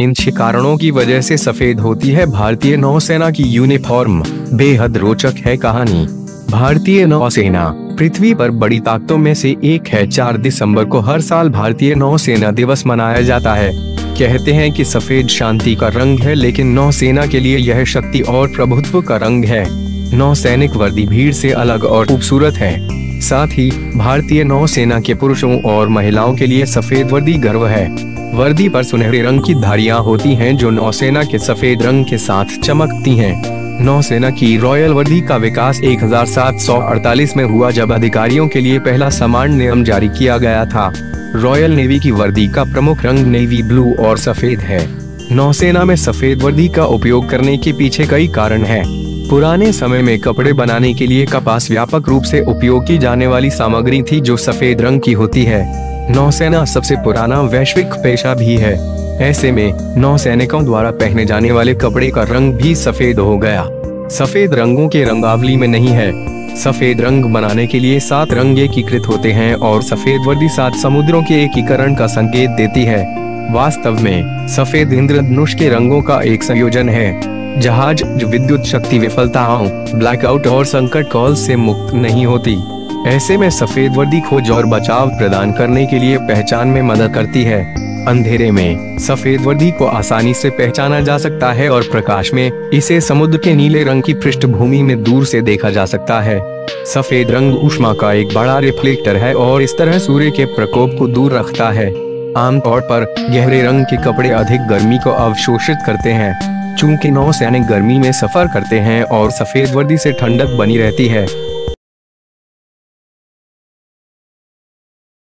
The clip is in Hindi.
इन छह कारणों की वजह से सफ़ेद होती है भारतीय नौसेना की यूनिफॉर्म। बेहद रोचक है कहानी। भारतीय नौसेना, पृथ्वी पर बड़ी ताकतों में से एक है। चार दिसंबर को हर साल भारतीय नौसेना दिवस मनाया जाता है। कहते हैं कि सफ़ेद शांति का रंग है, लेकिन नौसेना के लिए यह शक्ति और प्रभुत्व का रंग है। नौसैनिक वर्दी भीड़ से अलग और खूबसूरत है। साथ ही, भारतीय नौसेना के पुरुषों और महिलाओं के लिए सफ़ेद वर्दी गर्व है। वर्दी पर सुनहरे रंग की धारियाँ होती हैं जो नौसेना के सफ़ेद रंग के साथ चमकती हैं। नौसेना की रॉयल वर्दी का विकास 1748 में हुआ जब अधिकारियों के लिए पहला समान नियम जारी किया गया था रॉयल नेवी की वर्दी का प्रमुख रंग नेवी ब्लू और सफ़ेद है नौसेना में सफ़ेद वर्दी का उपयोग करने के पीछे कई कारण हैं। पुराने समय में कपड़े बनाने के लिए कपास व्यापक रूप से उपयोग की जाने वाली सामग्री थी जो सफ़ेद रंग की होती है नौसेना सबसे पुराना वैश्विक पेशा भी है। ऐसे में, नौसैनिकों द्वारा पहने जाने वाले कपड़े का रंग भी सफ़ेद हो गया। सफ़ेद रंगों के रंगावली में नहीं है। सफ़ेद रंग बनाने के लिए सात रंग एकीकृत होते हैं और सफ़ेद वर्दी सात समुद्रों के एकीकरण का संकेत देती है। वास्तव में, सफ़ेद इंद्रधनुष के रंगों का एक संयोजन है। जहाज़, विद्युत शक्ति विफलताओं ब्लैकआउट और संकट कॉल से मुक्त नहीं होती। ऐसे में सफ़ेद वर्दी खोज और बचाव प्रदान करने के लिए पहचान में मदद करती है। अंधेरे में, सफ़ेद वर्दी को आसानी से पहचाना जा सकता है और प्रकाश में, इसे समुद्र के नीले रंग की पृष्ठभूमि में दूर से देखा जा सकता है। सफ़ेद रंग उष्मा का एक बड़ा रिफ्लेक्टर है और इस तरह सूर्य के प्रकोप को दूर रखता है। आमतौर पर, गहरे रंग के कपड़े अधिक गर्मी को अवशोषित करते हैं, चूँकि नौसैनिक गर्मी में सफ़र करते हैं और सफ़ेद वर्दी से ठंडक बनी रहती है।